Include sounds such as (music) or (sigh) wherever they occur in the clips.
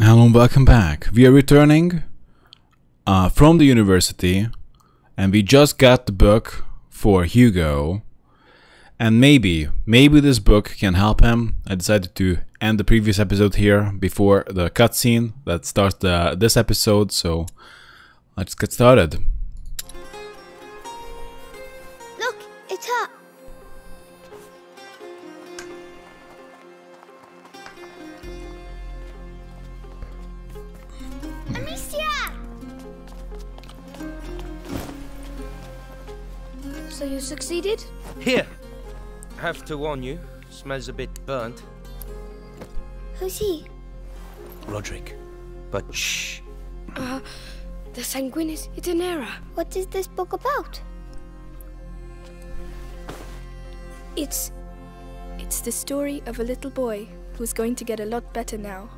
Hello and welcome back. We are returning uh, from the university and we just got the book for Hugo. And maybe, maybe this book can help him. I decided to end the previous episode here before the cutscene that starts the, this episode, so let's get started. Look, it's up. So you succeeded? Here. Have to warn you, smells a bit burnt. Who's he? Rodric. But shh. Uh, the Sanguinis Itinera. What is this book about? It's. It's the story of a little boy who's going to get a lot better now.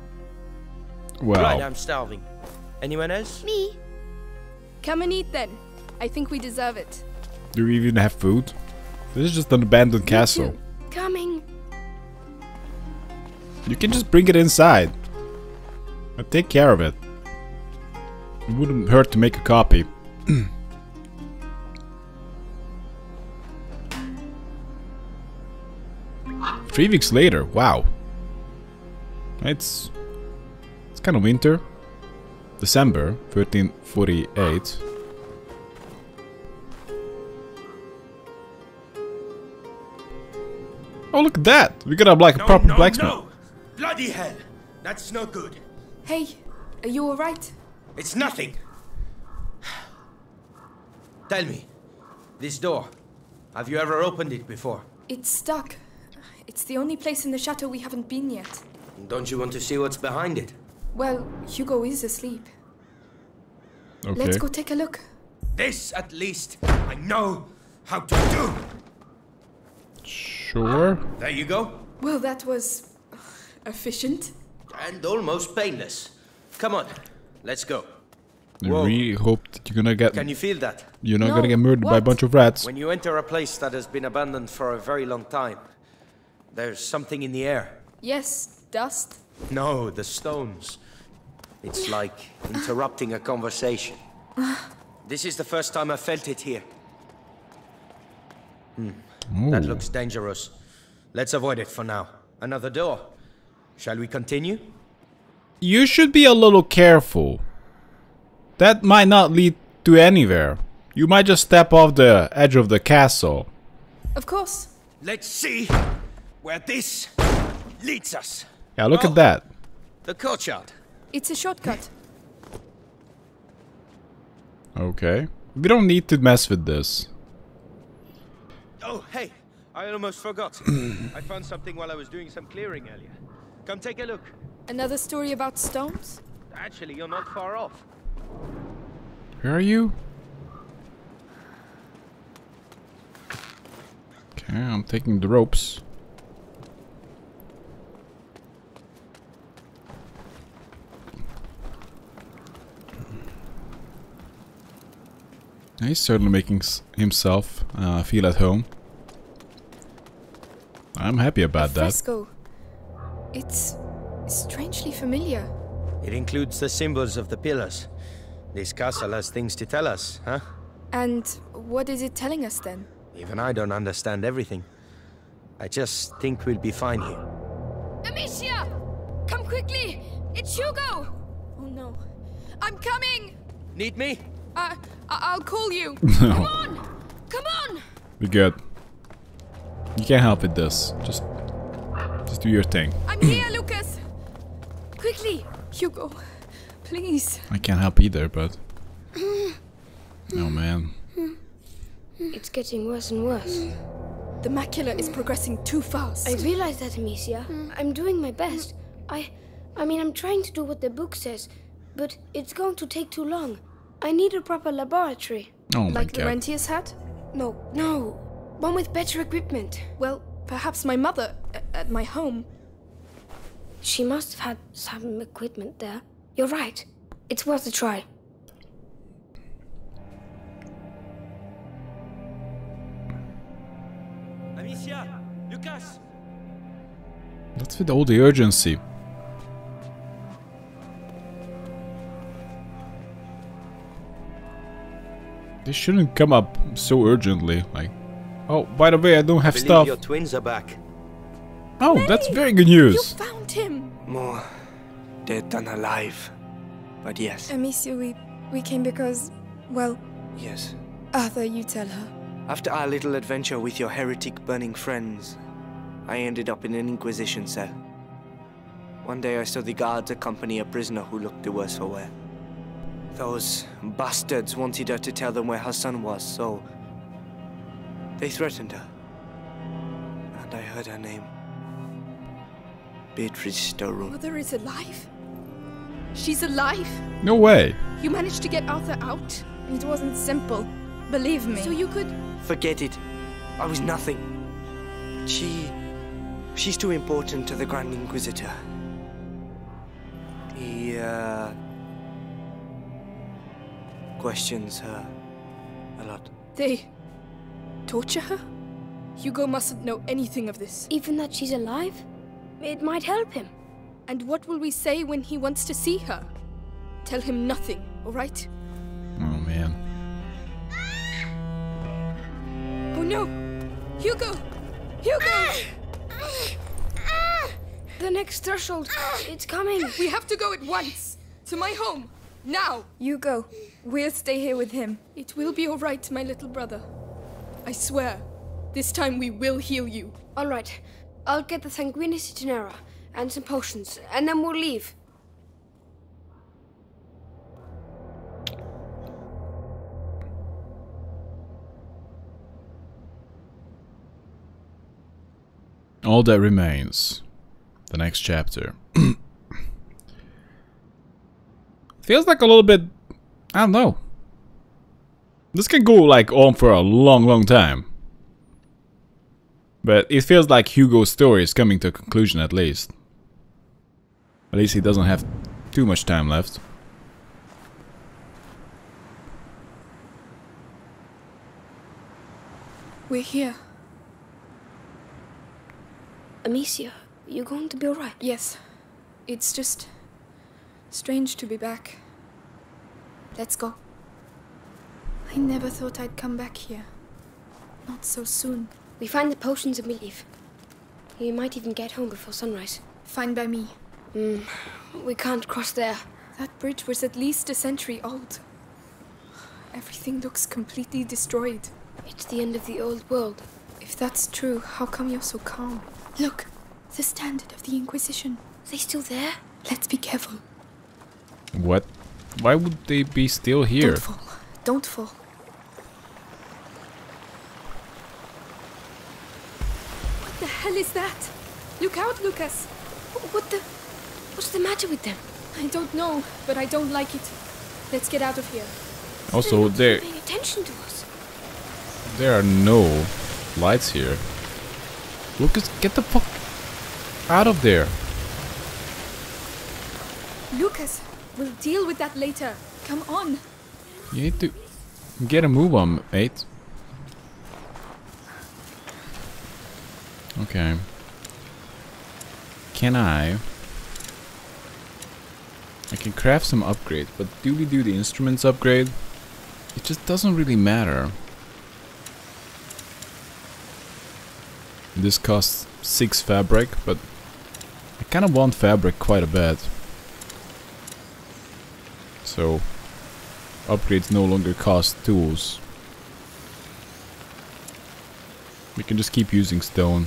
Well, Right, I'm starving. Anyone else? Me? Come and eat then. I think we deserve it. Do we even have food? This is just an abandoned castle. Coming. You can just bring it inside. I'll take care of it. It wouldn't hurt to make a copy. (clears throat) Three weeks later, wow. It's it's kind of winter. December 1348. Oh look at that! We got a like a proper blacksmith. Bloody hell! That's no good. Hey, are you alright? It's nothing. Tell me, this door. Have you ever opened it before? It's stuck. It's the only place in the chateau we haven't been yet. Don't you want to see what's behind it? Well, Hugo is asleep. Okay. Let's go take a look. This, at least, I know how to do. Sure. There you go. Well, that was. uh, efficient. And almost painless. Come on, let's go. I Whoa. really hope that you're gonna get Can you feel that? you're not No, gonna get murdered by a bunch of rats. When you enter a place that has been abandoned for a very long time, there's something in the air. Yes, dust. No, the stones. It's like interrupting a conversation. (sighs) This is the first time I felt it here. That Ooh. looks dangerous. Let's avoid it for now. Another door. Shall we continue? You should be a little careful. That might not lead to anywhere. You might just step off the edge of the castle. Of course. Let's see where this leads us. Yeah, look Oh. at that. The courtyard. It's a shortcut. Okay. We don't need to mess with this. Oh, hey, I almost forgot. (clears throat) I found something while I was doing some clearing earlier. Come take a look. Another story about stones? Actually, you're not far off. Where are you? Okay, I'm taking the ropes. He's certainly making himself uh, feel at home. I'm happy about that. Fresco. It's strangely familiar. It includes the symbols of the pillars. This castle has things to tell us, huh? And what is it telling us then? Even I don't understand everything. I just think we'll be fine here. Amicia! Come quickly! It's Hugo! Oh no. I'm coming! Need me? Uh, I- I'll call you. (laughs) Come on! Come on! Be good. You can't help with this. Just, just do your thing. I'm here, Lucas! Quickly! Hugo, please. I can't help either, but. Oh man. It's getting worse and worse. The macula is progressing too fast. I realize that, Amicia. I'm doing my best. I. I mean, I'm trying to do what the book says, but it's going to take too long. I need a proper laboratory. Oh my like god. Laurentius had? No, no. One with better equipment. Well, perhaps my mother uh, at my home. She must have had some equipment there. You're right. It's worth a try. Amicia! Lucas! That's with all the urgency. This shouldn't come up so urgently. Like, oh, by the way, I don't have Believe stuff. your twins are back. Oh, that's very good news. You found him! More dead than alive. But yes, Amicia, we, we came because, well, yes. Arthur, you tell her. After our little adventure with your heretic burning friends, I ended up in an Inquisition cell. One day I saw the guards accompany a prisoner who looked the worse for wear. Those bastards wanted her to tell them where her son was, so they threatened her. And I heard her name. Beatrice de Rune. Mother is alive? She's alive? No way. You managed to get Arthur out? It wasn't simple. Believe me. So you could. Forget it. I was nothing. She. She's too important to the Grand Inquisitor. He, uh. Questions her a lot. They. torture her? Hugo mustn't know anything of this. Even that she's alive? It might help him. And what will we say when he wants to see her? Tell him nothing, alright? Oh man. Oh no! Hugo! Hugo! The next threshold. It's coming. We have to go at once! To my home! Now! You go. We'll stay here with him. It will be alright, my little brother. I swear. This time we will heal you. All right. I'll get the Sanguinis Itinera and some potions, and then we'll leave. All that remains. The next chapter. (clears throat) Feels like a little bit. I don't know. This can go like on for a long, long time. But it feels like Hugo's story is coming to a conclusion at least. At least he doesn't have too much time left. We're here. Amicia, you're going to be all right? Yes. It's just. strange to be back. Let's go. I never thought I'd come back here. Not so soon. We find the potions and we leave. We might even get home before sunrise. Fine by me. Hmm, we can't cross there. That bridge was at least a century old. Everything looks completely destroyed. It's the end of the old world. If that's true, how come you're so calm? Look, the standard of the Inquisition. Are they still there? Let's be careful. What? Why would they be still here? Don't fall. Don't fall. What the hell is that? Look out, Lucas. What the? What's the matter with them? I don't know, but I don't like it. Let's get out of here. Also, there paying attention to us. there are no lights here. Lucas, get the fuck out of there. Lucas, we'll deal with that later. Come on. You need to get a move on, mate. Okay. Can I? I can craft some upgrades, but do we do the instruments upgrade? It just doesn't really matter. This costs 6 fabric, but I kind of want fabric quite a bit. So, upgrades no longer cost tools. We can just keep using stone.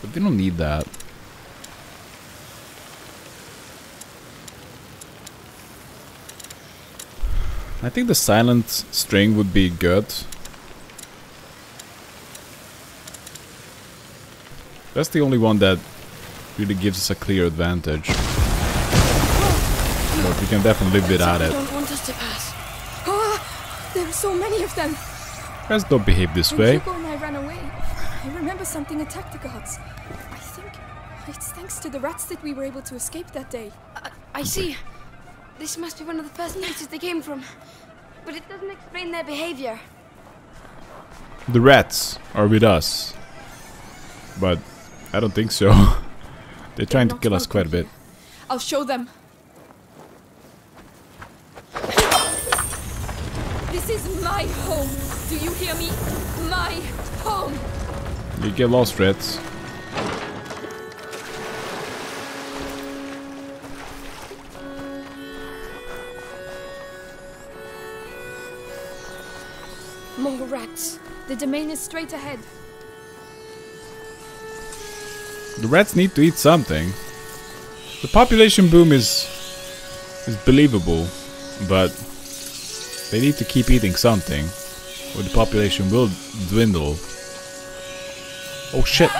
But we don't need that. I think the silent string would be good. That's the only one that really gives us a clear advantage. But we can definitely live without I it. don't want us to pass. Ah, there are so many of them. Let's not behave this When way. Hugo and I ran away, I remember something attacked the guards. I think it's thanks to the rats that we were able to escape that day. I, I see. This must be one of the first places they came from. But it doesn't explain their behavior. The rats are with us. But I don't think so. (laughs) They're trying to kill us quite a bit. I'll show them. This is my home. Do you hear me? My home. You get er lost, Reds. More rats. The domain is straight ahead. The rats need to eat something. The population boom is is believable, but they need to keep eating something, or the population will dwindle. Oh shit!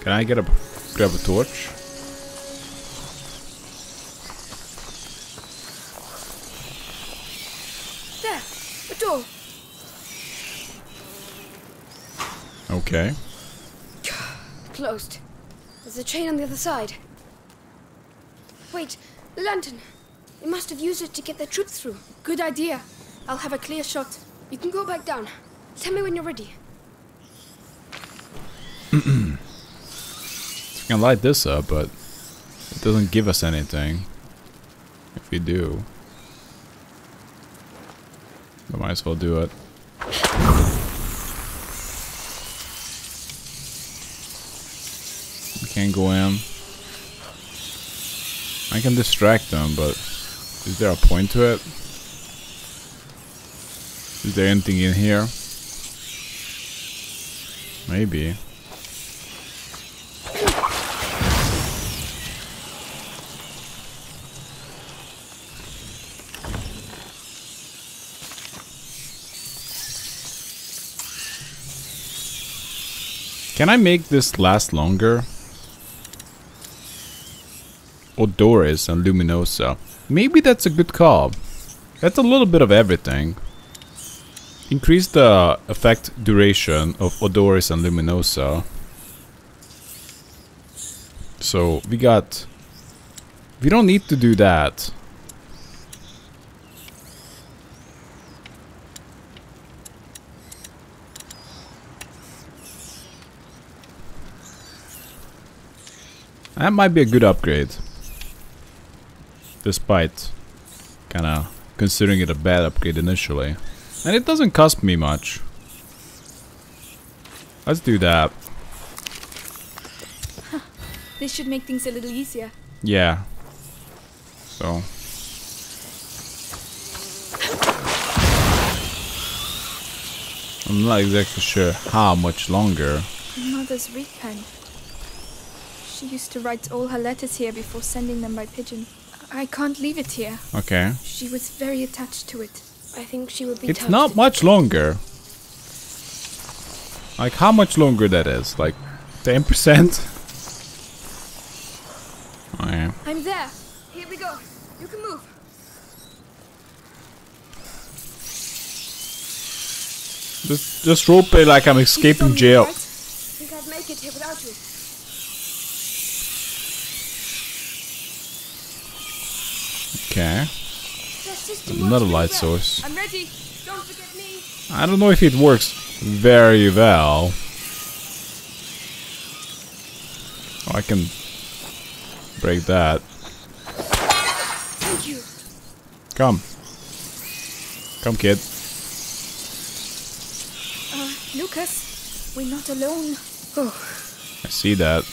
Can I get a grab a torch? There, a door. Okay. (sighs) Closed. There's a chain on the other side. Wait, the lantern. They must have used it to get their troops through. Good idea. I'll have a clear shot. You can go back down. Tell me when you're ready. (clears throat) We can light this up, but it doesn't give us anything. If we do, we might as well do it. We can't go in. I can distract them, but is there a point to it? Is there anything in here? Maybe. Can I make this last longer? Odoris and Luminosa. Maybe that's a good call. That's a little bit of everything. Increase the effect duration of Odoris and Luminosa. So we got... We don't need to do that. That might be a good upgrade. Despite kinda considering it a bad upgrade initially. And it doesn't cost me much. Let's do that. This should make things a little easier. Yeah. So. I'm not exactly sure how much longer. Mother's reed pen. She used to write all her letters here before sending them by pigeon. I can't leave it here. Okay. She was very attached to it. I think she would be It's touched. not much longer. Like how much longer that is? Like 10%? Okay. I'm there. Here we go. You can move. Just just roleplay like I'm escaping jail. right? think I'd make it here without you. Okay. The Another light source. I'm ready. Don't forget me. I don't know if it works very well. Oh, I can break that. Thank you. Come. Come, kid. Uh, Lucas, we're not alone. Oh. I see that.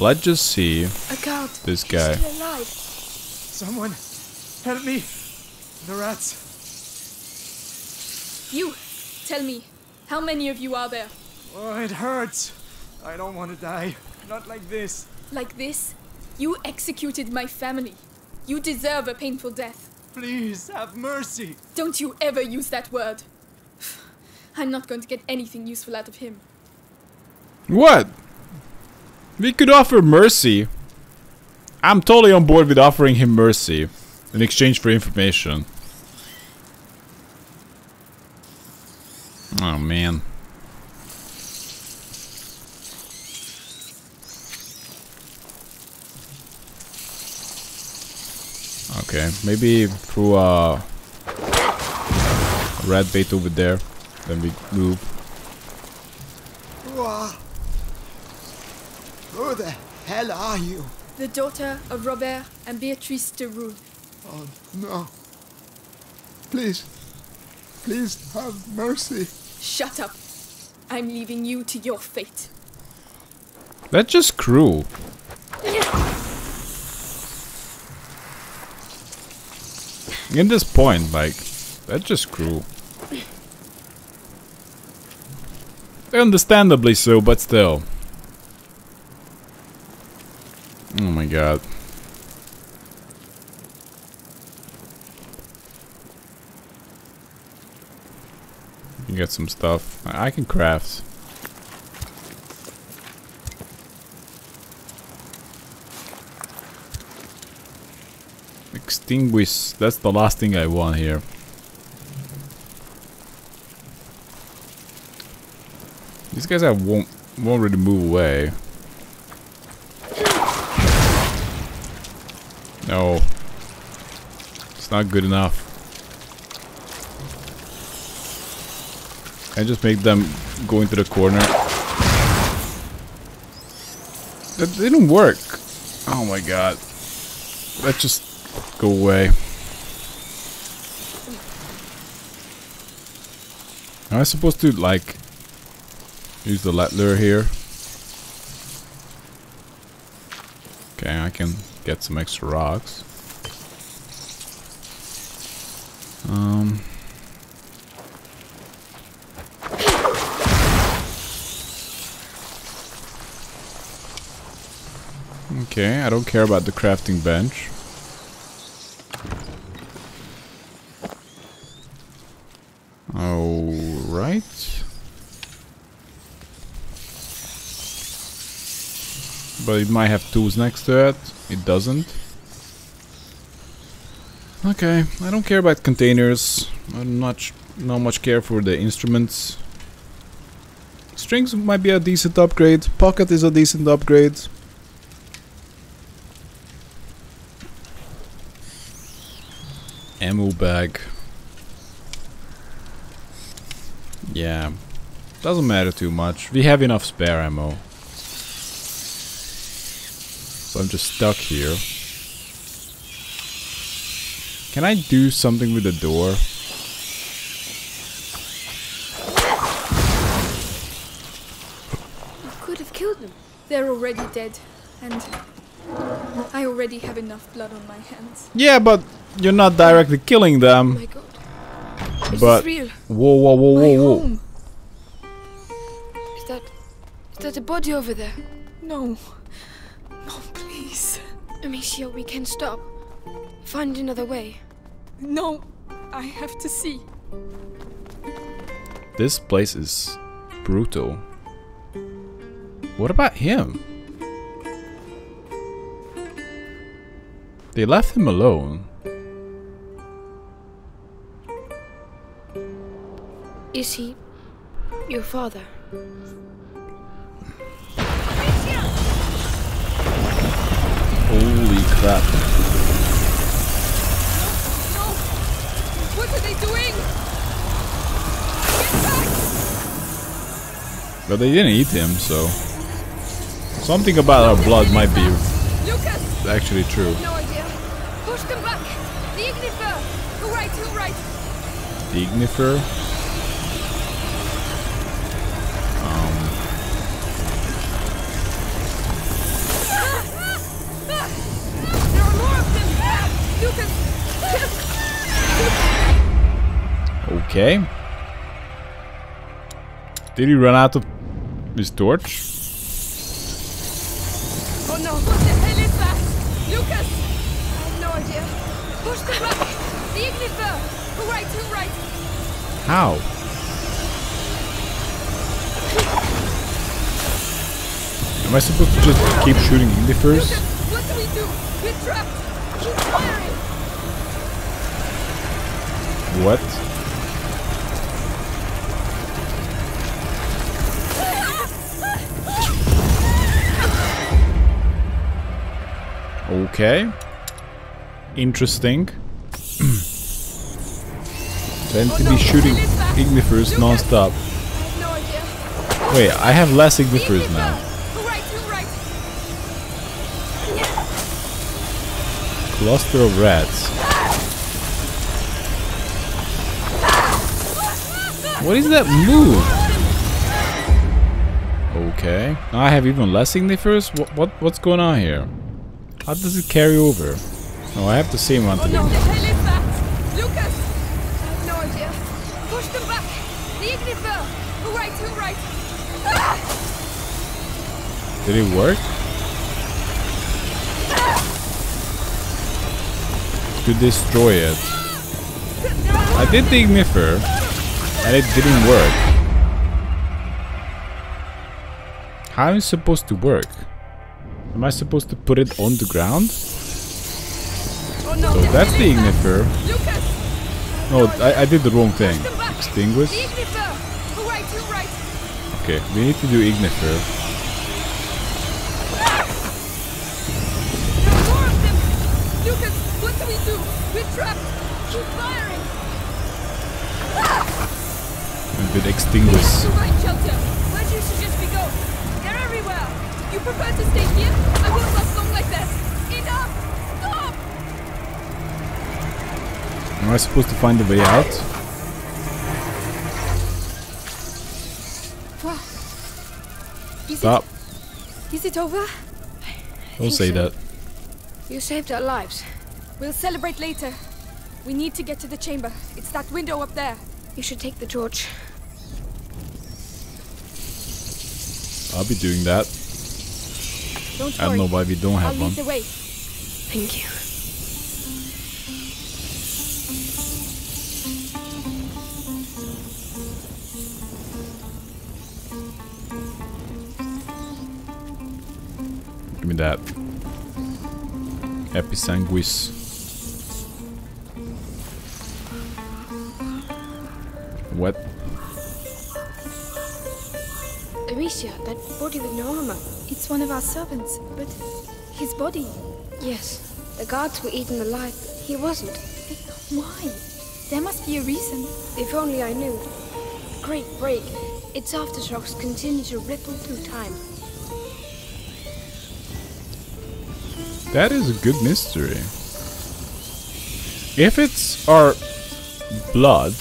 Let's just see A this guy. Alive. Someone, help me! The rats. You, tell me, how many of you are there? Oh, it hurts. I don't want to die. Not like this. Like this? You executed my family. You deserve a painful death. Please, have mercy. Don't you ever use that word. (sighs) I'm not going to get anything useful out of him. What? We could offer mercy. I'm totally on board with offering him mercy in exchange for information. Oh man. Okay, maybe through uh, a red bait over there, then we move. Who the hell are you? The daughter of Robert and Beatrice de Rune. Oh, no. Please, please have mercy. Shut up. I'm leaving you to your fate. That's just cruel. In this point, like, that's just cruel. Understandably so, but still. Oh my god. You get some stuff. I I can craft. Extinguish. That's the last thing I want here. These guys I won't won't really move away. No. It's not good enough. I just make them go into the corner. That didn't work. Oh my god. Let's just go away. Am I supposed to like use the let lure here? Okay, I can get some extra rocks. Um Okay, I don't care about the crafting bench. Alright. But it might have tools next to it. It doesn't. Okay, I don't care about containers. I'm not not much care for the instruments. Strings might be a decent upgrade. Pocket is a decent upgrade. Ammo bag. Yeah. Doesn't matter too much. We have enough spare ammo. So I'm just stuck here. Can I do something with the door? You could have killed them. They're already dead, and I already have enough blood on my hands. Yeah, but you're not directly killing Oh them. my god. But this real? whoa, whoa, whoa, My whoa, whoa! home. Is that... Is that a body over there? No. Amicia, we can stop. Find another way. No. I have to see. This place is brutal. What about him? They left him alone. Is he... your father? No! What are they doing? Get back! But they didn't eat him, so... Something about our blood might be Lucas! actually true. No idea. Push them back! The Ignifer! Go right, go right! Dignifer. Um, okay. Did he run out of his torch? Oh no! What the hell is that? Lucas! I have no idea. Push them back! The Ignifer! Go right, go right! How? Am I supposed to just keep shooting Ignifers? Lucas! What do we do? We're trapped! Keep firing! What? Okay. Interesting. (clears throat) Then to be shooting Ignifers non-stop. No. Wait, I have less The Ignifers now. Go right, go! Cluster of rats. What is that move? Okay. Now I have even less ignifers? What, what what's going on here? How does it carry over? Oh, I have the same amount Oh of no, the hell is that? Lucas! I have no idea. Push them back! The ignifer! Who right, who right? Ah! Did it work? To destroy it. I did the ignifer, and it didn't work. How is it supposed to work? Am I supposed to put it on the ground? Oh no, So that's the ignifer. Lucas! No, I, I did the wrong thing. Push them back! Extinguish? The ignifer! Who right, right? Okay, we need to do ignifer. There more of them! Lucas, what do we do? We're trapped! Keep firing! Ah! And did extinguish. To right shelter! Where do you suggest we go? They're everywhere! You prefer to stay here? I won't last long like this! Enough! Stop! Am I supposed to find the way out? Is Stop. It, is it over? Don't say that. You saved our lives. We'll celebrate later. We need to get to the chamber. It's that window up there. You should take the torch. I'll be doing that. Don't I don't know why we don't I'll have one. lead the way. Thank you. Give me that. Episanguis. What? Amicia, that body with no armor. It's one of our servants, but his body. Yes, the guards were eaten alive. He wasn't. Why? There must be a reason. If only I knew. Great break. Its aftershocks continue to ripple through time. That is a good mystery. If it's our blood,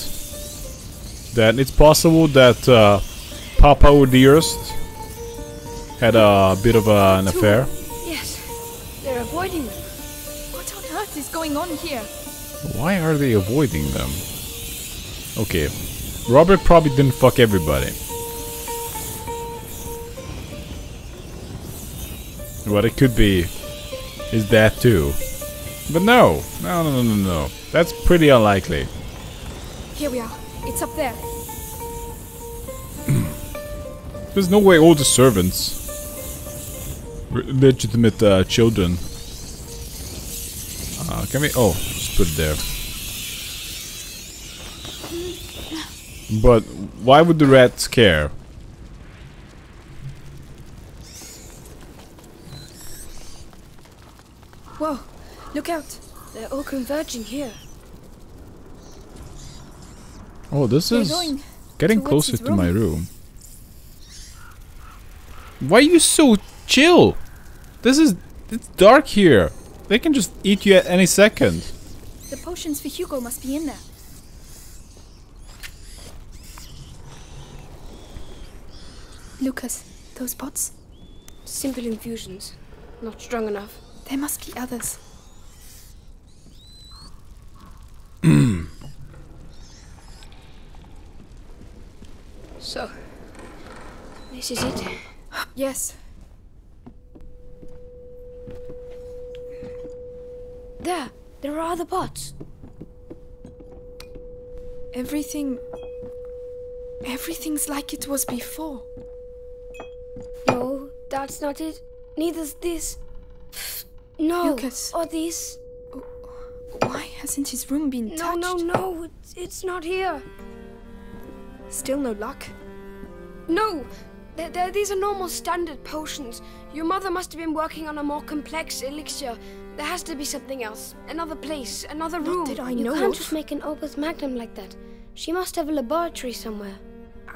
then it's possible that uh, Papa Udyrst had a bit of an affair. Yes, they're avoiding them. What on earth is going on here? Why are they avoiding them? Okay, Robert probably didn't fuck everybody. What it could be is that too. But no, no, no, no, no, no. That's pretty unlikely. Here we are. It's up there. (clears throat) There's no way all the servants legitimate uh, children. Uh, can we? Oh, just put it there. But why would the rats care? Whoa! Look out! They're all converging here. Oh, this They're is getting closer to my room. Why are you so chill? This is it's dark here. They can just eat you at any second. The potions for Hugo must be in there. Lucas, those pots? Simple infusions. Not strong enough. There must be others. (clears throat) So, this is it. Yes. There, there are other pots. Everything. Everything's like it was before. No, that's not it. Neither's this. No, Lucas. or this. Why hasn't his room been No, touched? no, no, it's, it's not here. Still no luck. No, they're, they're, these are normal standard potions. Your mother must have been working on a more complex elixir. There has to be something else. Another place, another room. that I you know can't of. just make an opus magnum like that. She must have a laboratory somewhere.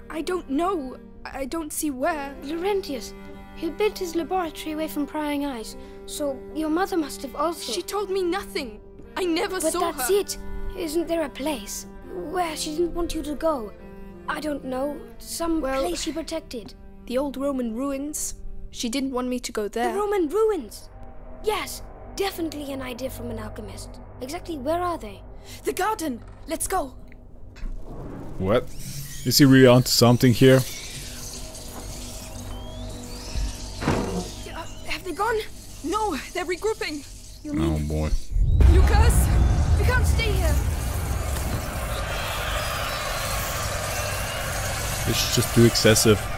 I- don't know. I don't see where. Laurentius, he built his laboratory away from prying eyes. So your mother must have also. She told me nothing. I never But saw that's it. Isn't there a place where she didn't want you to go? I don't know. Some Well- place she protected. The old Roman ruins. She didn't want me to go there. The. Roman ruins. Yes, definitely an idea from an alchemist. Exactly where are they? The garden. Let's go. What? Is he really onto something here? Uh, have they gone? No, they're regrouping. You Oh boy. Lucas. We can't stay here. This is just too excessive.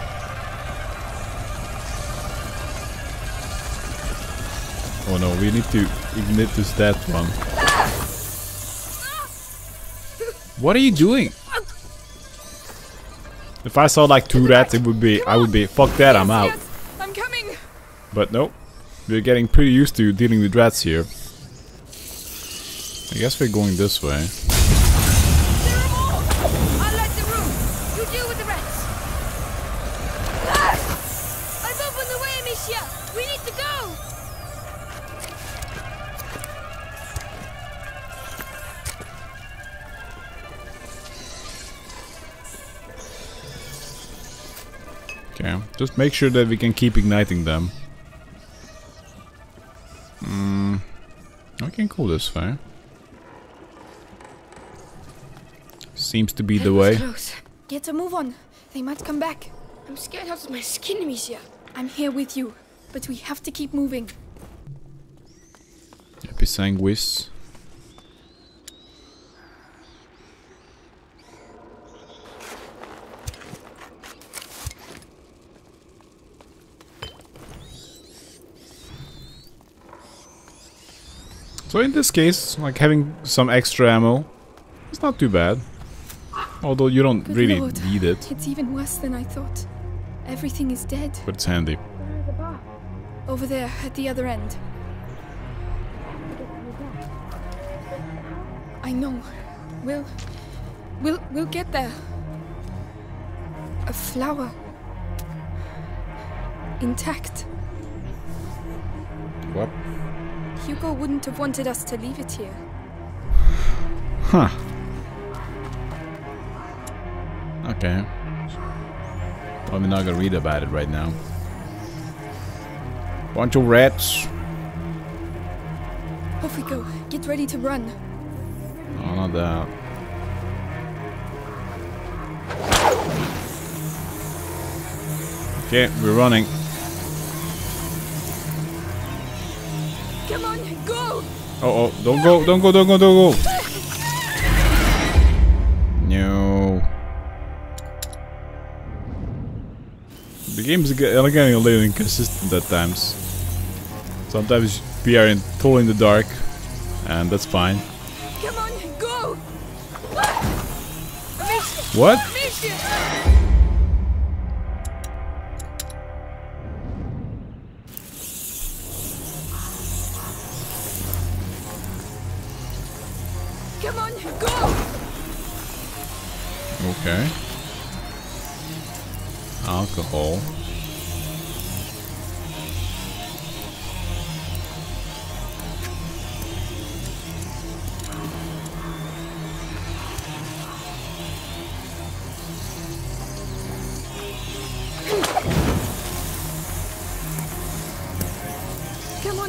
Oh no, we need to ignite this that one. What are you doing? If I saw like two rats, it would be I would be fuck that, I'm out. I'm coming. But no, we're getting pretty used to dealing with rats here. I guess we're going this way. Just make sure that we can keep igniting them. Hmm, I can go this fire. Seems to be the way. Close. Get a move on. They might come back. I'm scared out of my skin, Amicia. I'm here with you, but we have to keep moving. Episanguis. So in this case, like having some extra ammo, it's not too bad. Although you don't Good really lord. need it, It's even worse than I thought. Everything is dead. but it's handy. Over there, at the other end. I know. We'll. We'll. We'll get there. A flower. Intact. Hugo wouldn't have wanted us to leave it here. Huh. Okay. We're not gonna read about it right now. Bunch of rats. Off we go. Get ready to run. Oh, not that. Okay, we're running. Come on, go! Oh, oh, don't go, don't go, don't go, don't go. No. The game's ge- getting a little inconsistent at times. Sometimes we are in totally in the dark, and that's fine. Come on, go! What?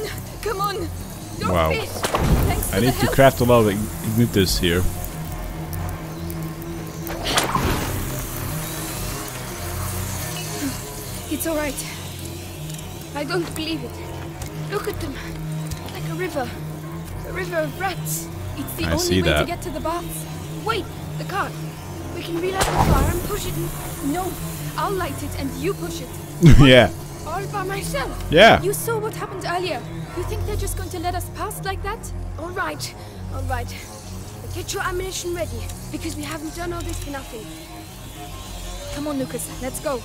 On, come on! Don't Wow. miss! Thanks for I need to help. craft a lot of ig- ignitus here. It's alright. I don't believe it. Look at them. Like a river. A river of rats. It's the I only way to get to the baths. Wait, the cart. We can relight the fire and push it No, I'll light it and you push it. (laughs) yeah. All by myself. Yeah. You saw what happened earlier. You think they're just going to let us pass like that? All right, all right. Get your ammunition ready, because we haven't done all this for nothing. Come on, Lucas, let's go.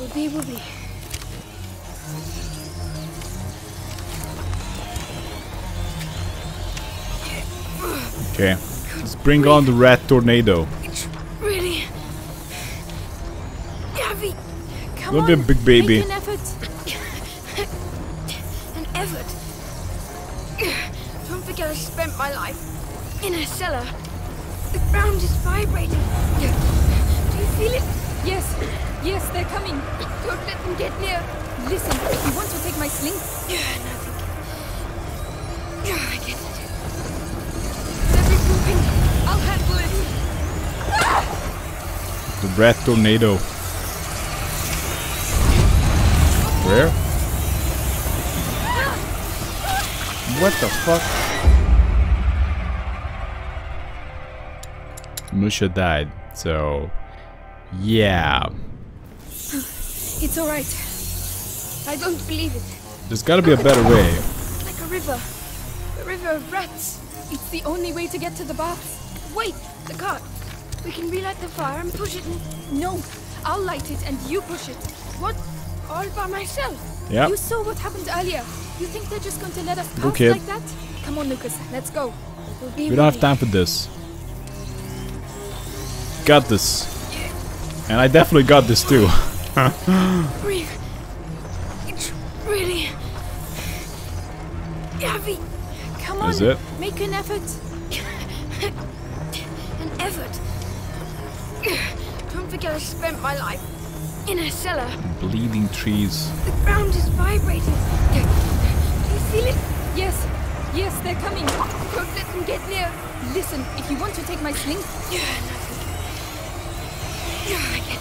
Will be, will be. Okay. Let's bring on the rat tornado. It's really heavy. Come Don't be a big baby. Cellar. The ground is vibrating. Do you feel it? Yes, yes, they're coming. Don't let them get near. Listen, if you want to take my sling, Yeah, nothing. Yeah, I get it. They're regrouping. I'll handle it. The red tornado. Where? What the fuck? Musha died, so yeah. it's alright. I don't believe it. There's gotta be a better way. Like a river. A river of rats. It's the only way to get to the baths. Wait, the cart. We can relight the fire and push it. No, I'll light it and you push it. What? All by myself? Yep. You saw what happened earlier. You think they're just going to let us pass kid. like that? Come on, Lucas, let's go. We'll We don't have time for this. Got this. And I definitely got this too. (laughs) Breathe. It's really heavy. Come on, Is it? make an effort. (laughs) An effort. Don't forget I spent my life in a cellar. Bleeding trees. The ground is vibrating. Do you feel it? Yes, yes, they're coming. Don't let them get near. Listen, if you want to take my sling, Yeah, nothing. Yeah, I get it. they're regrouping. I'll handle it. One more. Oh my Oh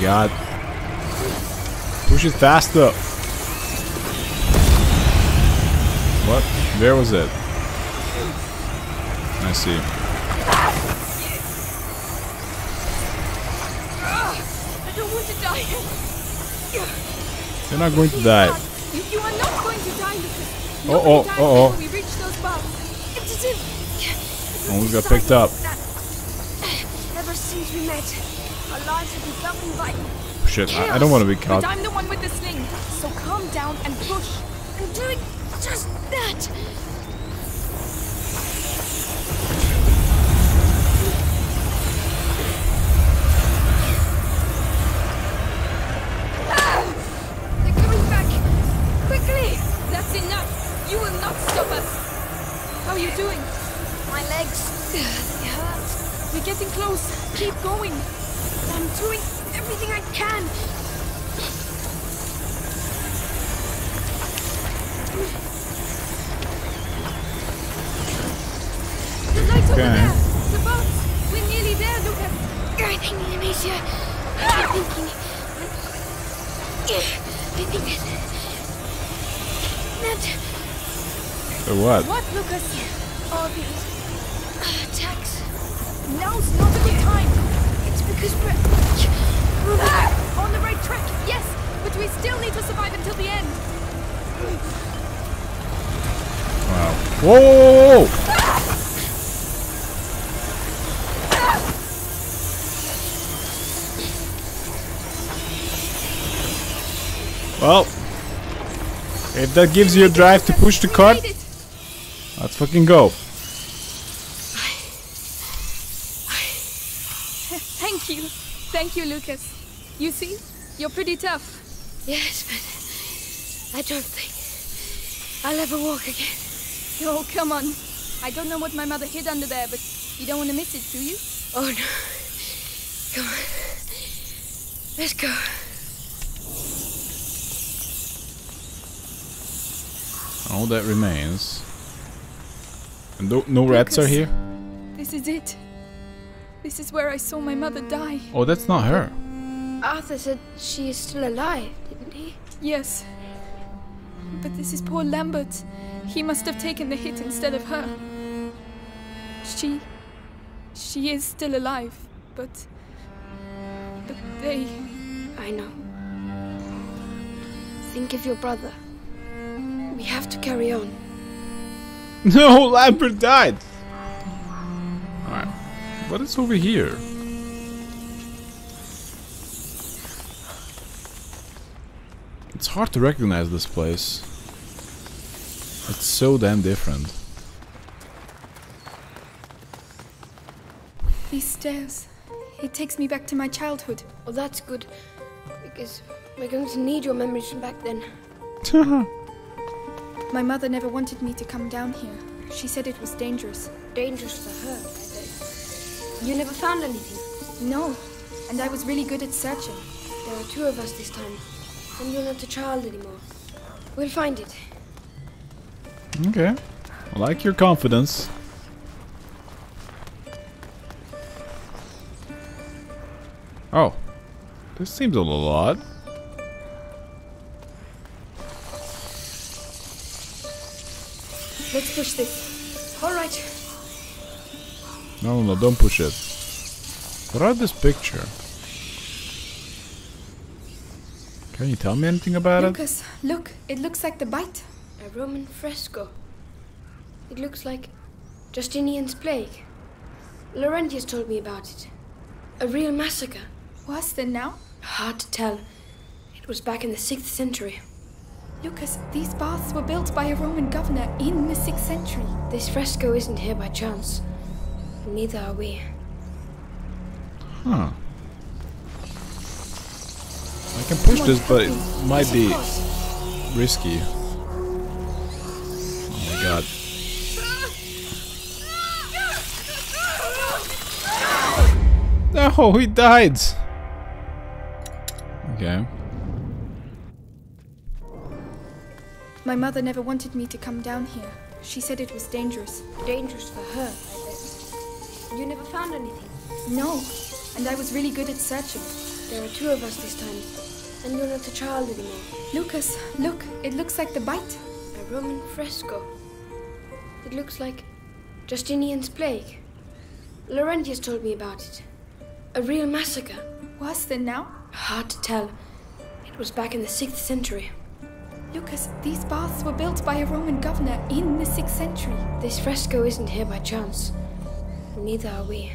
god. Push it faster. What? Where was it? I see. I don't want to die. You're not going to die. You, not going to die, Lucas. Oh, Nobody oh, oh, oh. we reach those bars. It's as Almost got picked up. Ever since we met, our lives have been governed by Shit, I, I don't want to be But caught. I'm the one with the sling, so calm down and push. Amicia. I'm thinking. I think that. That. So what? What, Lucas? All these attacks. Now's not a good time. It's because we're. Ah, on the right track, yes, but we still need to survive until the end. Wow. Whoa, whoa, whoa, whoa! Well, if that gives you a drive to push the We cart, let's fucking go. Thank you. Thank you, Lucas. You see, you're pretty tough. Yes, but I don't think I'll ever walk again. Oh, come on. I don't know what my mother hid under there, but you don't want to miss it, do you? Oh no. Come on. Let's go. All that remains. And no, no rats are here? This is it. This is where I saw my mother die. Oh, that's not her. Arthur said she is still alive, didn't he? Yes. But this is poor Lambert. He must have taken the hit instead of her. She. She is still alive, but. But they. I know. Think of your brother. We have to carry on. (laughs) No, Lambert died! Alright. What is over here? It's hard to recognize this place. It's so damn different. These stairs. It takes me back to my childhood. Well, that's good. Because we're going to need your memories from back then. (laughs) My mother never wanted me to come down here. She said it was dangerous. Dangerous for her, I bet. You never found anything. No, and I was really good at searching. There are two of us this time. And you're not a child anymore. We'll find it. Okay. I like your confidence. Oh. This seems a little odd. Push this. All right. No, no, don't push it. What are this picture? Can you tell me anything about it? Lucas, look, it looks like the bite. A Roman fresco. It looks like Justinian's plague. Laurentius told me about it. A real massacre. Worse than now? Hard to tell. It was back in the 6th century. Lucas, these baths were built by a Roman governor in the 6th century. This fresco isn't here by chance. Neither are we. Huh. I can push on, this, but it might Yes, be of risky. Oh my god. No, he died! Okay. My mother never wanted me to come down here. She said it was dangerous. Dangerous for her, I bet. You never found anything. No, and I was really good at searching. There are two of us this time. And you're not a child anymore. Lucas, look, it looks like the bite. A Roman fresco. It looks like Justinian's plague. Laurentius told me about it. A real massacre. Worse than now? Hard to tell. It was back in the 6th century. Lucas, these baths were built by a Roman governor in the 6th century. This fresco isn't here by chance. Neither are we.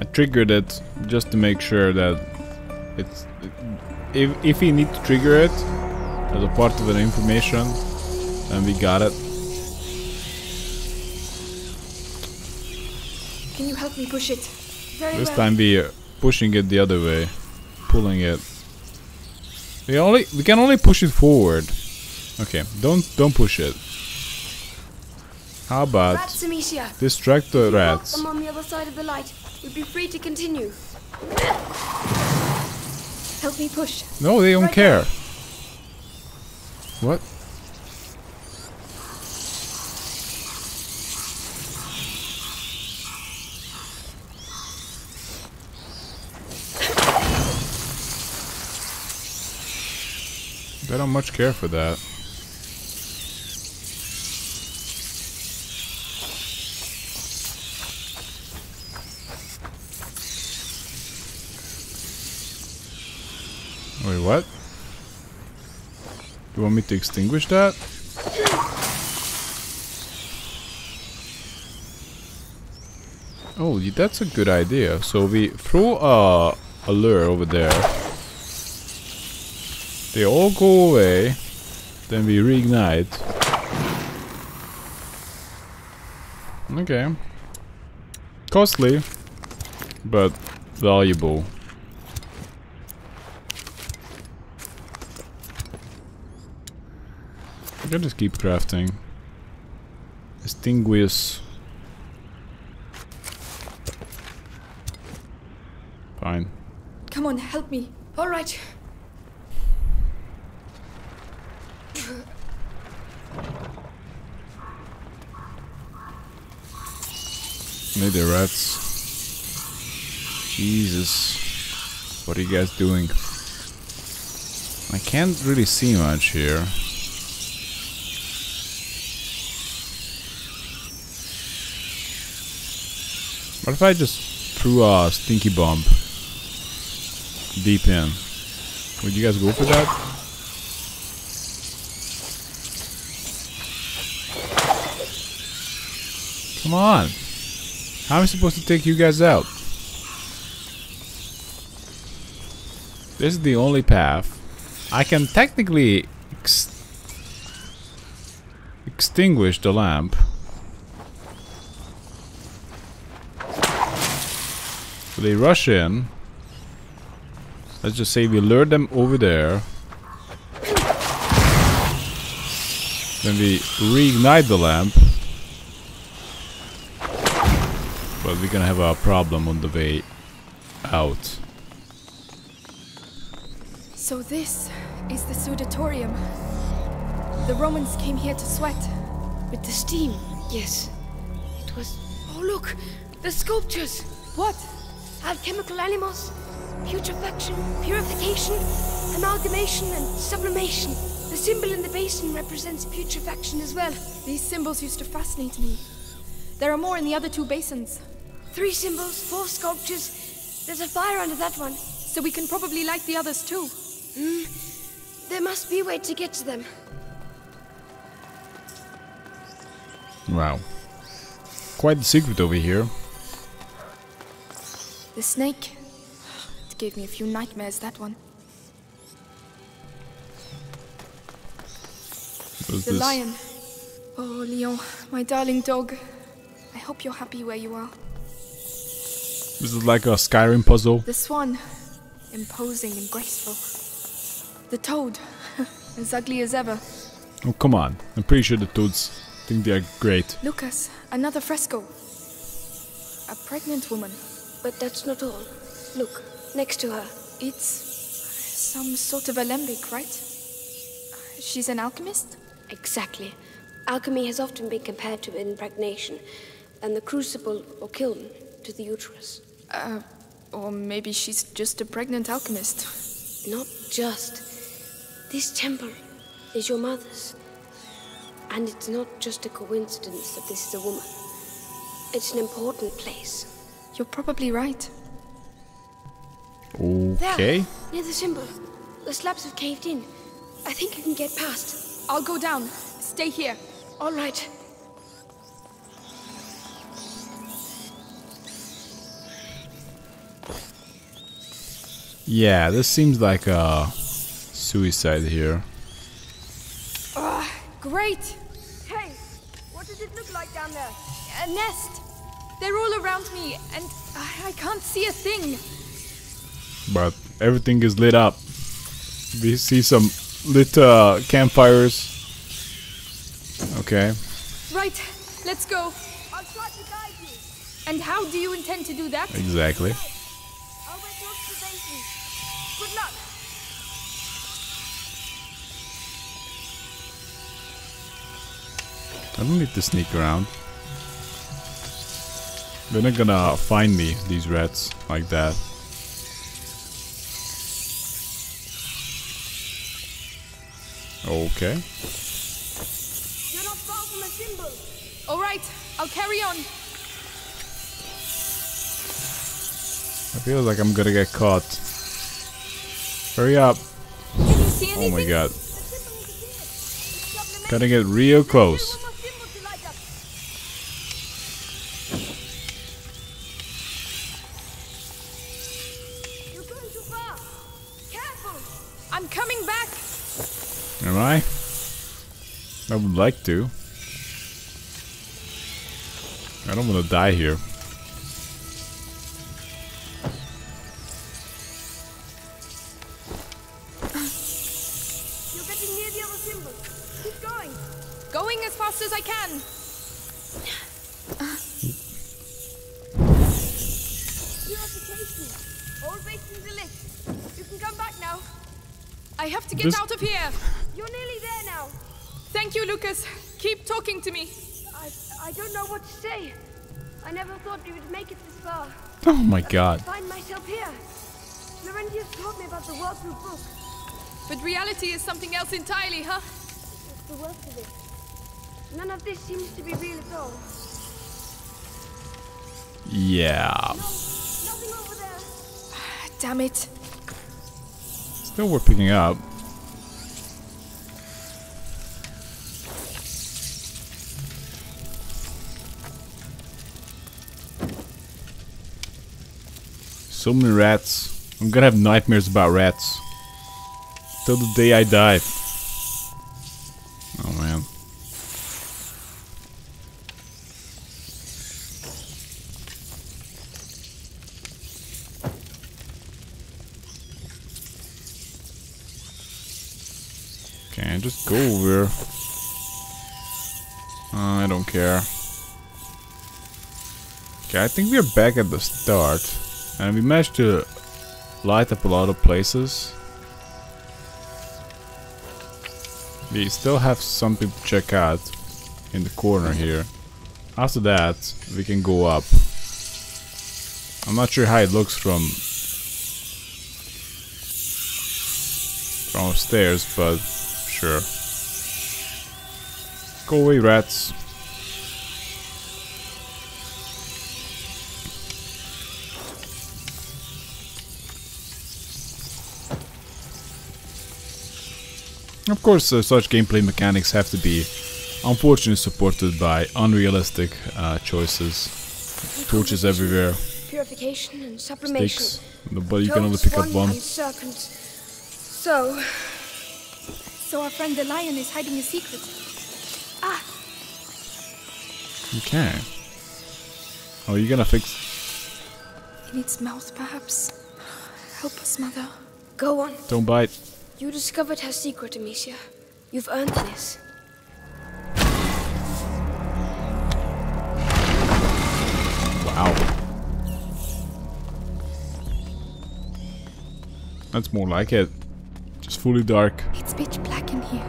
I triggered it just to make sure that it's if if we need to trigger it as a part of an information, then we got it. Can you help me push it? Very This well. time we are pushing it the other way, pulling it. We only we can only push it forward. Okay, don't don't push it. How about distract the rats? them on the other side of the light. We'd be free to continue. Help me push. No, they don't Right care. What? They don't much care for that. Wait, what? You want me to extinguish that? Oh, that's a good idea. So we throw a, a lure over there. They all go away. Then we reignite. Okay. Costly, but valuable. I can just keep crafting. Extinguish. Fine. Come on, help me. All right. Maybe the rats. Jesus. What are you guys doing? I can't really see much here. What if I just threw a stinky bomb deep in? Would you guys go for that? Come on. How am I supposed to take you guys out? This is the only path. I can technically ex extinguish the lamp. They rush in. Let's just say we lure them over there. Then we reignite the lamp. But we're gonna have a problem on the way out. So this is the Sudatorium. The Romans came here to sweat. With the steam, yes. It was. Oh, look! The sculptures! What? Alchemical animals, putrefaction, purification, amalgamation, and sublimation. The symbol in the basin represents putrefaction as well. These symbols used to fascinate me. There are more in the other two basins, Three symbols, four sculptures. There's a fire under that one. so we can probably light the others too. Hmm. There must be a way to get to them. Wow. Quite the secret over here. The snake. It gave me a few nightmares, that one. What's The this? lion. Oh, Lion, my darling dog. I hope you're happy where you are. This is like a Skyrim puzzle. The swan. Imposing and graceful. The toad. (laughs) as ugly as ever. Oh, come on. I'm pretty sure the toads think they are great. Lucas, another fresco. A pregnant woman. But that's not all. Look, next to her. It's some sort of alembic, right? She's an alchemist? Exactly. Alchemy has often been compared to impregnation, and the crucible or kiln to the uterus. Uh, or maybe she's just a pregnant alchemist. Not just. This temple is your mother's. And it's not just a coincidence that this is a woman. It's an important place. You're probably right. Okay. There, near the symbol. The slabs have caved in. I think you can get past. I'll go down. Stay here. All right. Yeah, this seems like a suicide here. Ah, great! Hey, what does it look like down there? A nest! They're all around me, and I, I can't see a thing. But everything is lit up. We see some lit uh, campfires. Okay. Right, let's go. I'll try to guide you. And how do you intend to do that? Exactly. I'll wait. Good luck. I don't need to sneak around. They're not gonna find me, these rats, like that. Okay. You're not far from a symbol. All right, I'll carry on. I feel like I'm gonna get caught. Hurry up. Can you see Oh my god. The symbol is here. It's sublimation. Gotta get real close. Would like to. I don't want to die here. God. Find myself here. Laurentius told me about the world through book. But reality is something else entirely, huh? What's the worst of it? None of this seems to be real at all. Yeah. Nothing over there. (sighs) Damn it. Still we're picking up. So many rats. I'm gonna have nightmares about rats. Till the day I die. Oh man. Can I just go over? Uh, I don't care. Okay, I think we're back at the start. And we managed to light up a lot of places. We still have something to check out in the corner here. After that, we can go up. I'm not sure how it looks from from upstairs, but sure. Go away, rats. Of course, uh, such gameplay mechanics have to be unfortunately supported by unrealistic uh, choices. Torches everywhere, Purification and sublimation. sticks, but you can only pick up one. So, So our friend the lion is hiding a secret. ah, Okay. Oh, you gonna fix... In its mouth, perhaps. Help us, Mother. go on. Don't bite. You discovered her secret, Amicia. You've earned this. Wow. That's more like it. Just fully dark. It's pitch black in here.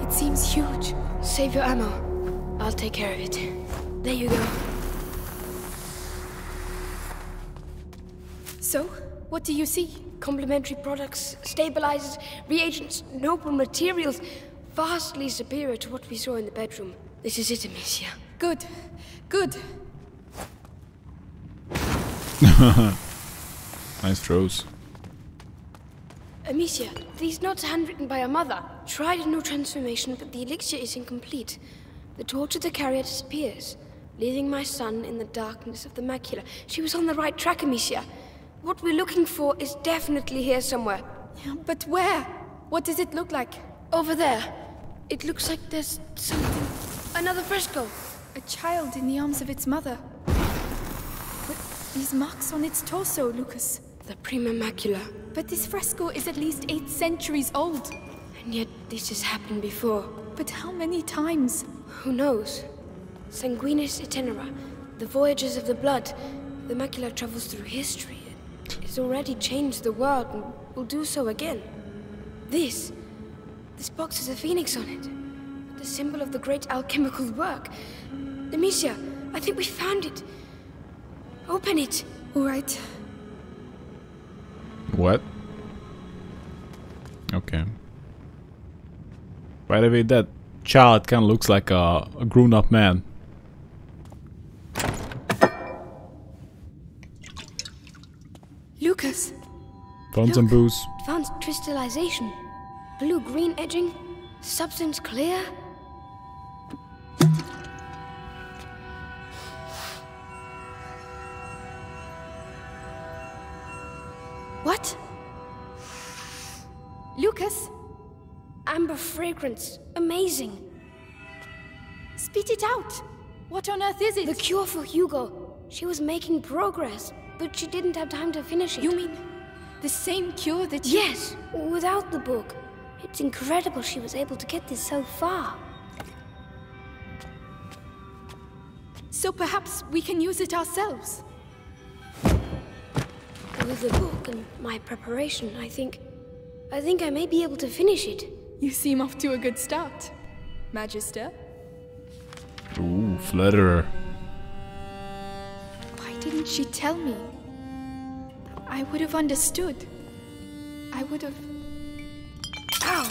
It seems huge. Save your ammo. I'll take care of it. There you go. So, what do you see? Complementary products, stabilizers, reagents, noble materials, vastly superior to what we saw in the bedroom. This is it, Amicia. Good. Good. (laughs) Nice throws. Amicia, these notes are handwritten by your mother. Tried a new transformation, but the elixir is incomplete. The torch of the carrier disappears, leaving my son in the darkness of the macula. She was on the right track, Amicia. What we're looking for is definitely here somewhere. Yeah, But where? What does it look like? Over there. It looks like there's something. Another fresco. A child in the arms of its mother. But these marks on its torso, Lucas. The prima macula. But this fresco is at least eight centuries old. And yet this has happened before. But how many times? Who knows? Sanguinis itinera, the voyages of the blood. The macula travels through history. It's already changed the world and will do so again. This. This box has a phoenix on it. The symbol of the great alchemical work. Amicia, I think we found it. Open it. All right. What? Okay. By the way, that child kind of looks like a, a grown-up man. Lucas, Found some booze. Advanced crystallization. Blue-green edging. Substance clear. what? Lucas, Amber fragrance. Amazing. spit it out. What on earth is it? The cure for Hugo. She was making progress, but she didn't have time to finish it. You mean the same cure that you... Yes, without the book. It's incredible she was able to get this so far. So perhaps we can use it ourselves. With the book and my preparation, I think. I think I may be able to finish it. You seem off to a good start, Magister. Ooh, flatterer. Didn't she tell me? I would have understood. I would have. Ow!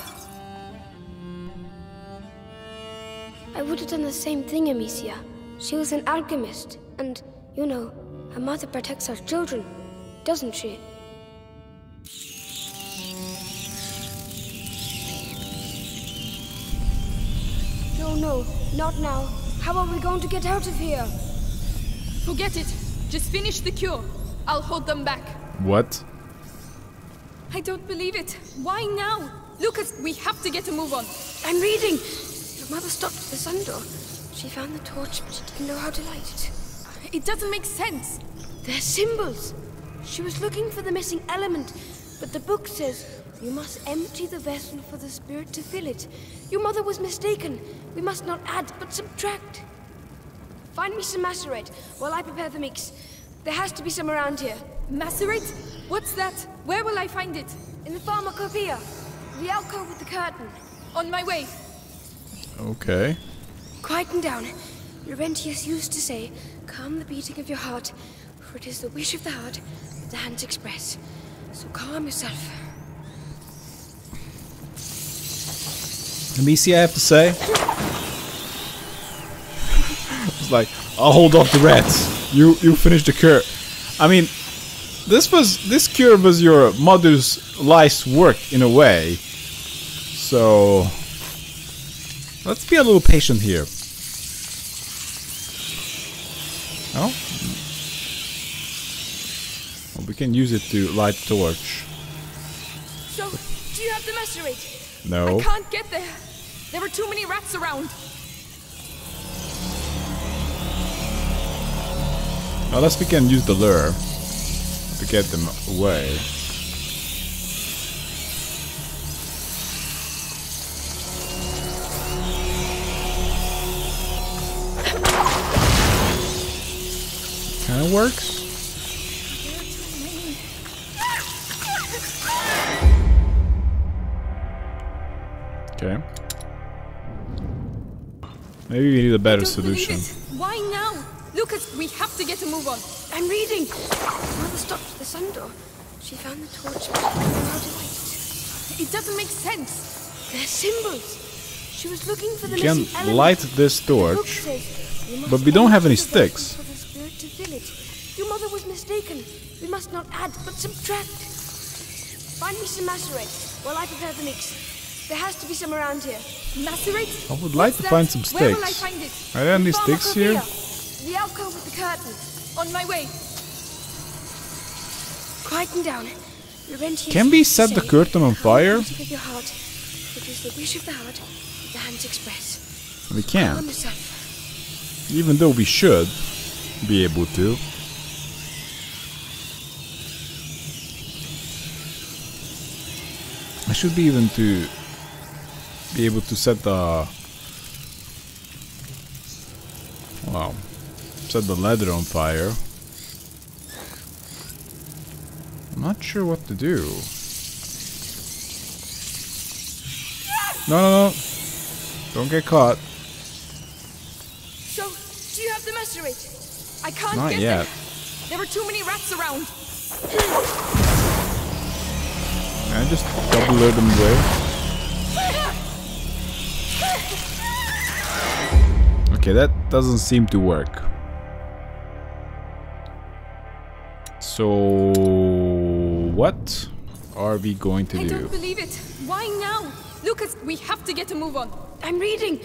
I would have done the same thing, Amicia. She was an alchemist, and, you know, a mother protects her children, doesn't she? No, no, not now. How are we going to get out of here? Forget it. Just finish the cure. I'll hold them back. What? I don't believe it. Why now? Lucas, we have to get a move on. I'm reading! Your mother stopped at the sun door. She found the torch, but she didn't know how to light it. It doesn't make sense. They're symbols. She was looking for the missing element, but the book says You must empty the vessel for the spirit to fill it. Your mother was mistaken. We must not add, but subtract. Find me some macerate while I prepare the mix. There has to be some around here. Macerate? What's that? Where will I find it? In the pharmacopoeia. The alcove with the curtain. On my way. Okay. Quieten down. Laurentius used to say, calm the beating of your heart, for it is the wish of the heart that the hands express. So calm yourself. Let me see I have to say. It's like, I'll hold off the rats. You you finish the cure. I mean, this was this cure was your mother's life's work in a way. So let's be a little patient here. Oh. Well, we can use it to light the torch. So, do you have the macerate? No. I can't get there. There were too many rats around. Unless we can use the lure to get them away. Kinda works. Okay. Maybe we need a better solution. Why now? Lucas, we have to get a move on. I'm reading. Mother stopped at the sun door. She found the torch, but didn't know how to light it. It doesn't make sense. They're symbols. She was looking for the We can missing element. light this torch. says, "You must but we don't have any empty the vessel sticks. For the spirit to fill it. Your mother was mistaken. We must not add, but subtract. Find me some macerate while I prepare the mix. There has to be some around here. Macerate? I would like What's to that? find some Where will I sticks. find it? Are there any sticks here? The alcove with the curtain. On my way. Quieten down. Can we set the curtain on fire?" your heart. It is the wish of the heart the hands express. We can't. Even though we should be able to. I should be even to be able to set the wow set the leather on fire. I'm not sure what to do. No, no, no! Don't get caught. So, do you have the macerate? I can't Not get yet. there. There are too many rats around. I just double lure them away? (laughs) Okay, that doesn't seem to work. So, what are we going to I do? don't believe it. Why now? Lucas, we have to get a move on. I'm reading.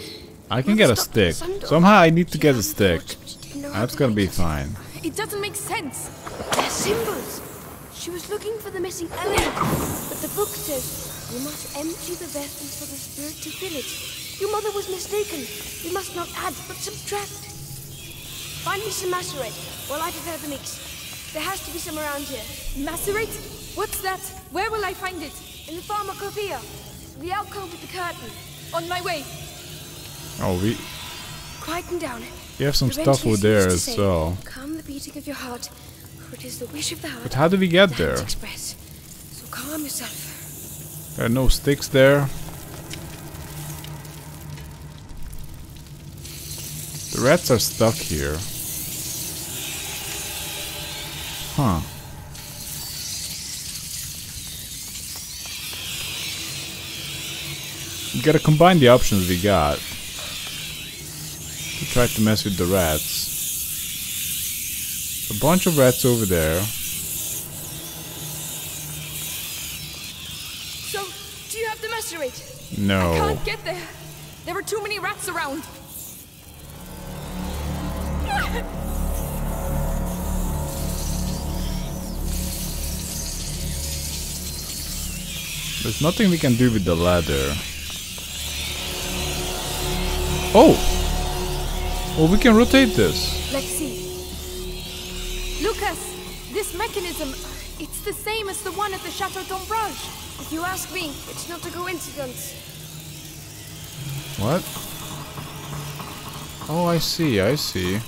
I can get a stick. Somehow I need to get a stick. torch, but she didn't know how That's gonna be fine. It doesn't make sense. They're symbols. She was looking for the missing element, but the book says you must empty the vessel for the spirit to fill it. Your mother was mistaken. You must not add, but subtract. Find me some macerate while I prepare the mix. There has to be some around here. Macerate? What's that? Where will I find it? In the pharmacopoeia. The alcove with the curtain. On my way. Oh, we Quieten down. You have some stuff over there as say, well. Calm the beating of your heart, for it is the wish of the heart. But how do we get there? express. So calm yourself. There are no sticks there. The rats are stuck here. Huh. We gotta combine the options we got to try to mess with the rats. A bunch of rats over there. So, do you have the macerate? I No. I can't get there. There are too many rats around. There's nothing we can do with the ladder. Oh! Well, we can rotate this. Let's see. Lucas, this mechanism, It's the same as the one at the Chateau d'Ombrage. If you ask me, it's not a coincidence. What? Oh, I see, I see.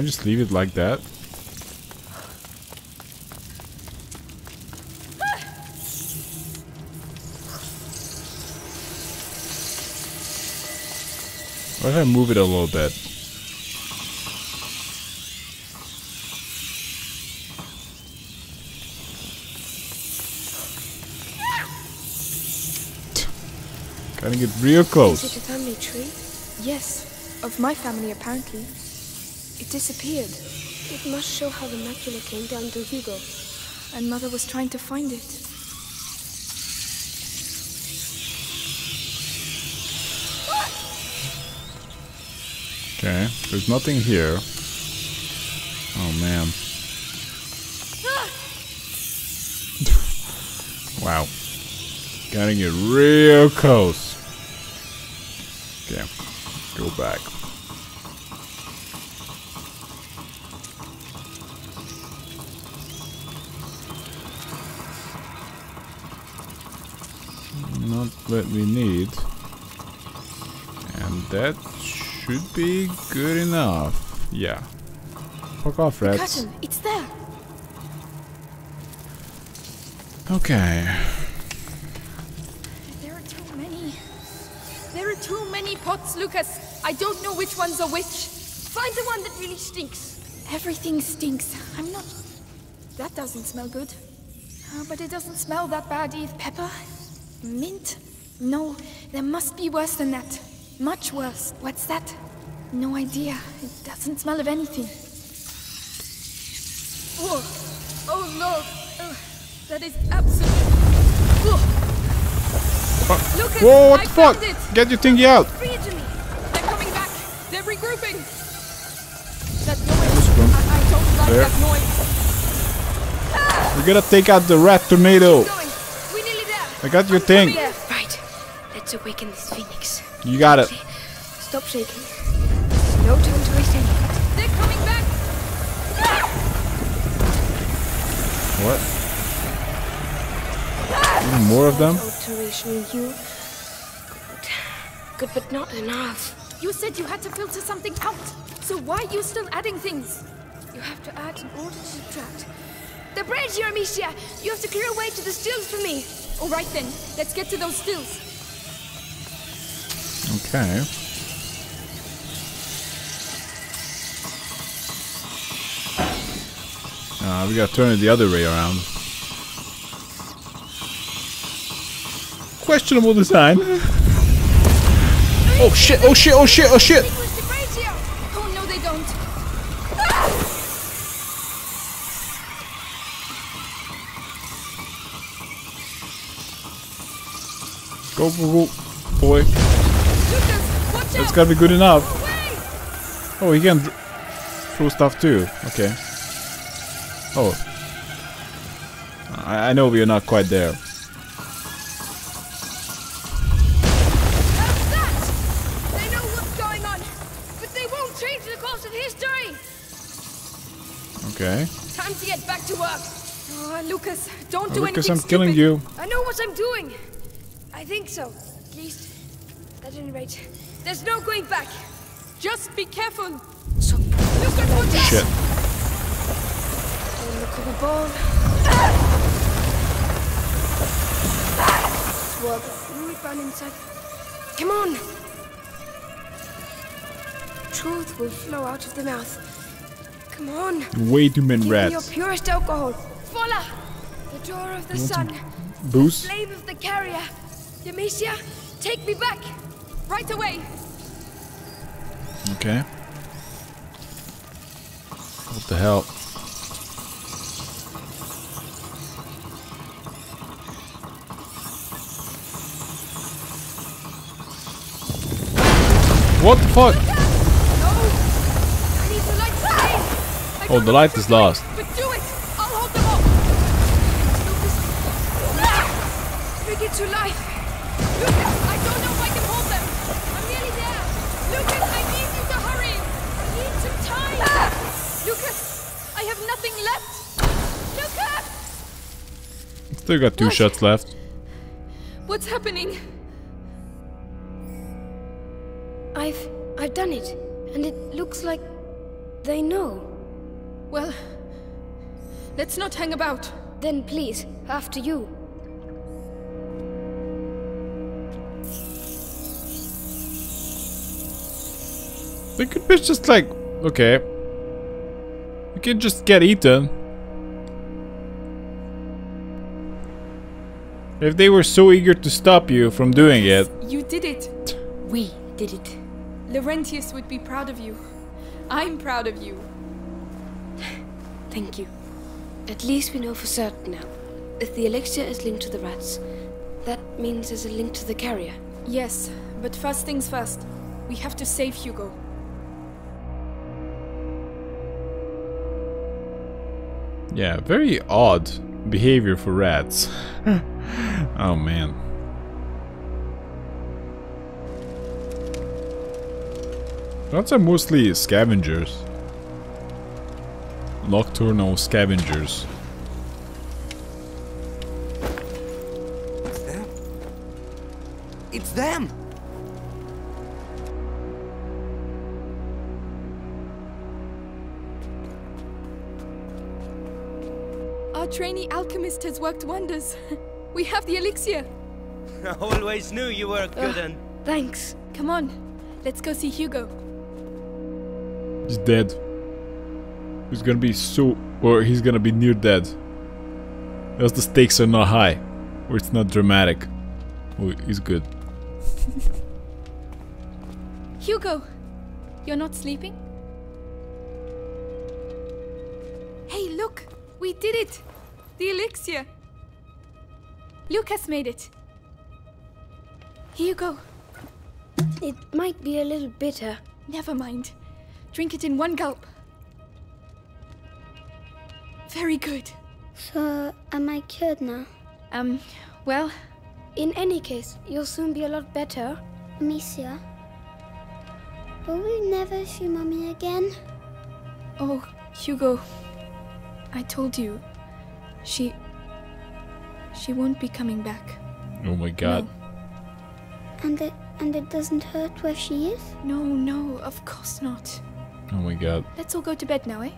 I just leave it like that? What if I move it a little bit? Gotta get real Is it close. a family tree? Yes, of my family apparently. It disappeared, It must show how the macula came down to Hugo. and Mother was trying to find it. Okay, there's nothing here. Oh man. (laughs) wow. Gotta get real close. Okay, go back. We need. And that should be good enough. Yeah. Fuck off, rats. It's there. Okay. There are too many. There are too many pots, Lucas. I don't know which ones are which. Find the one that really stinks. Everything stinks. I'm not. That doesn't smell good. Oh, but it doesn't smell that bad either. Pepper? Mint? No, there must be worse than that. Much worse. What's that? No idea. It doesn't smell of anything. Oh, oh no! Oh, that is absolute. Oh. Lucas, Whoa, what I the fuck? it. Get your thingy out. Free it to me. They're coming back. They're regrouping. That noise. one. I, I don't like There. that noise. We're gonna take out the rat tornado. Going. We nearly there. I got your thing. There. Right. Let's awaken this phoenix. You got it. Stop shaking. There's no time to waste any. They're coming back. What? Even more of them? Alteration in you. Good. Good, but not enough. You said you had to filter something out. So why are you still adding things? You have to add in order to subtract. The bridge, here, Amicia! You have to clear a way to the stills for me. All right then. Let's get to those stills. Okay. Uh, we gotta turn it the other way around. Questionable design. Oh shit, oh shit, oh shit, oh shit! Where's the bridge here? Oh no, they don't. Go, go, go, boy. Watch gotta be good enough. Oh, he can throw stuff too. Okay. Oh. I, I know we are not quite there. How's that? They know what's going on, but they won't change the course of history. Okay. Time to get back to work. Oh, Lucas, don't Oh, do Lucas, anything I'm killing stupid. you. I know what I'm doing. I think so. At least, at any rate, there's no going back. Just be careful. So, Lucas, watch out. Shit. look at the ball. Swirl the fluid run inside. Come on. Truth will flow out of the mouth. Come on. Way too many Give me your purest alcohol. Voila! The door of the sun. Boost? Slave of the carrier. Demetia, take me back. Right away. Okay. What the hell? What the fuck? No! I need to light the! I Oh, the light is lost. But do it! I'll hold them off! Lucas! Ah! Bring it to life! Still got two What? shots left. What's happening? I've I've done it, and it looks like they know. Well, let's not hang about. Then please, after you. They could be just like, okay. You can just get eaten. If they were so eager to stop you from doing it, You did it. We did it. Laurentius would be proud of you. I'm proud of you. Thank you. At least we know for certain now. If the elixir is linked to the rats, that means there's a link to the carrier. Yes, but first things first. We have to save Hugo. yeah, very odd behavior for rats. Hmm. Oh man. Rats are mostly scavengers. Nocturnal scavengers. It's them. It's them! Our trainee alchemist has worked wonders. (laughs) we have the elixir. I (laughs) always knew you were a good un. Thanks. Come on, let's go see Hugo. He's dead. He's gonna be so, or he's gonna be near dead. Else the stakes are not high, or it's not dramatic. Oh, he's good. (laughs) Hugo! You're not sleeping? Hey, look! We did it! The elixir! Lucas made it! Hugo, It might be a little bitter. never mind. Drink it in one gulp. Very good. So, am I cured now? Um, well, In any case, you'll soon be a lot better. Amicia? Will we never see Mummy again? oh, Hugo, I told you. She. She won't be coming back. Oh my god. And it and it doesn't hurt where she is? No, no, of course not. Oh my god. Let's all go to bed now, eh?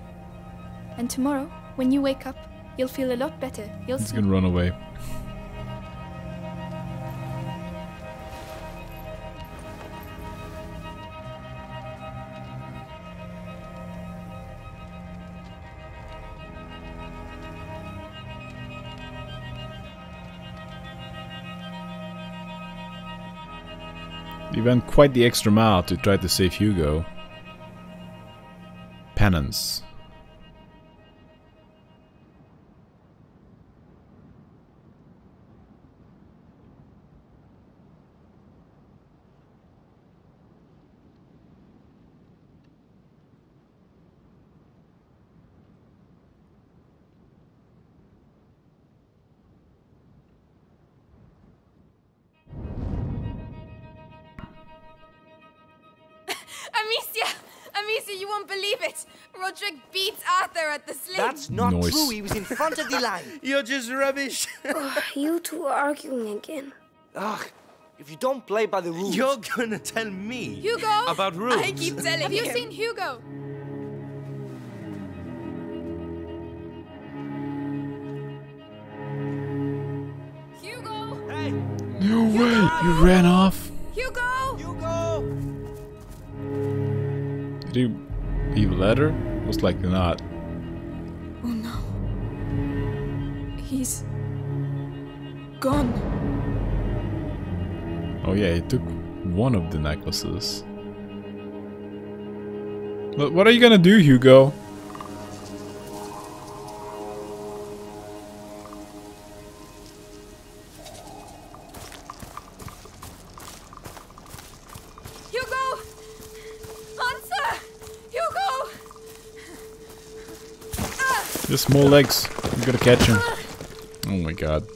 And tomorrow, when you wake up, you'll feel a lot better. You'll He's see. gonna run away. Went quite the extra mile to try to save Hugo. Penance. Amicia, you won't believe it! Rodric beats Arthur at the sling! That's not Noise. true. He was in front of the (laughs) line. You're just rubbish. You two are arguing again. Ugh. If you don't play by the rules. You're gonna tell me Hugo! about rules. I keep telling Have you seen Hugo? Hugo! Hey, No way! You ran off? Hugo! Hugo! Did he leave a letter? Most likely not. Oh no. He's gone. Oh yeah, he took one of the necklaces. But what are you gonna do, Hugo? Hugo! Small legs. You gotta catch him. Oh my god.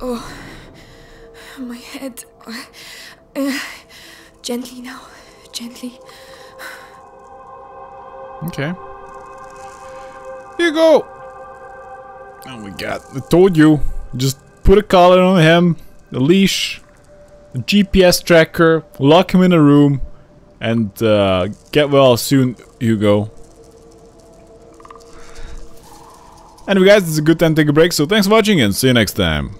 Oh, my head. Uh, gently now, gently. Okay. I told you. Just put a collar on him, a leash, a GPS tracker, lock him in a room, and uh, get well soon, Hugo. Anyway guys, it's a good time to take a break, so thanks for watching and see you next time.